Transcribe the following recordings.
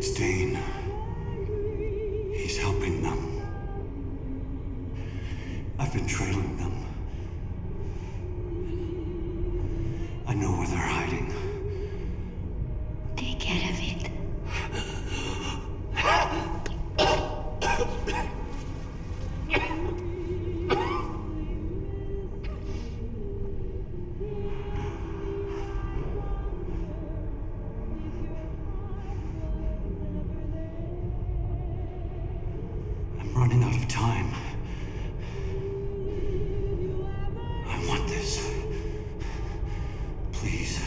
It's Dane. He's helping them. I've been trailing them. I know where running out of time. I want this. Please.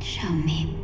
Show me.